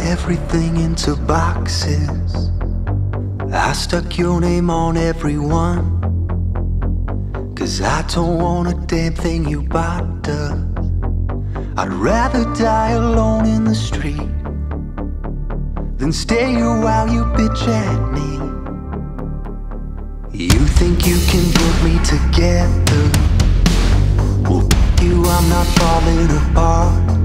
everything into boxes. I stuck your name on everyone. Cause I don't want a damn thing you bought does. I'd rather die alone in the street than stay here while you bitch at me. You think you can put me together? Well, you, I'm not falling apart.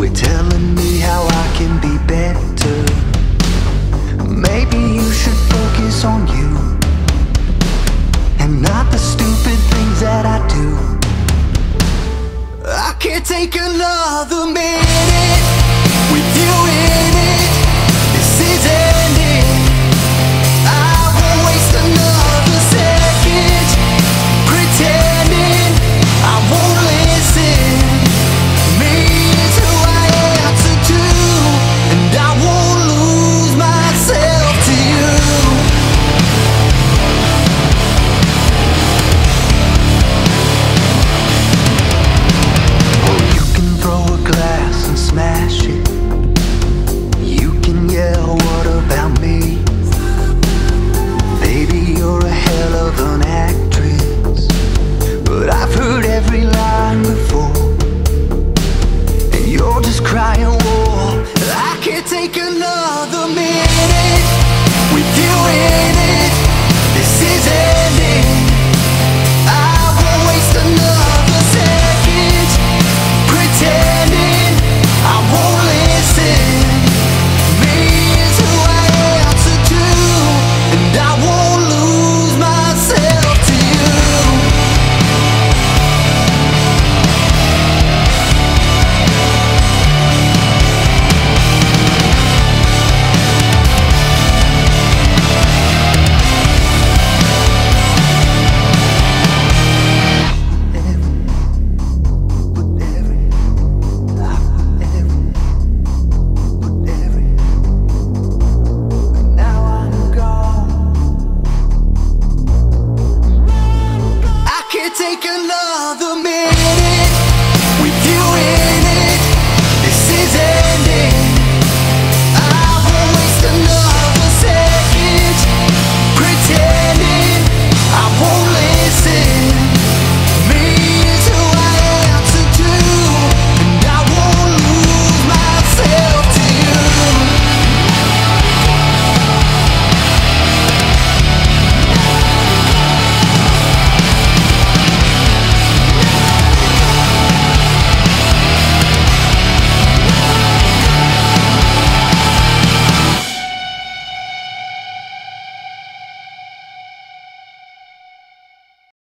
Quit telling me how I can be better. Maybe you should focus on you and not the stupid things that I do. I can't take another minute take another Take another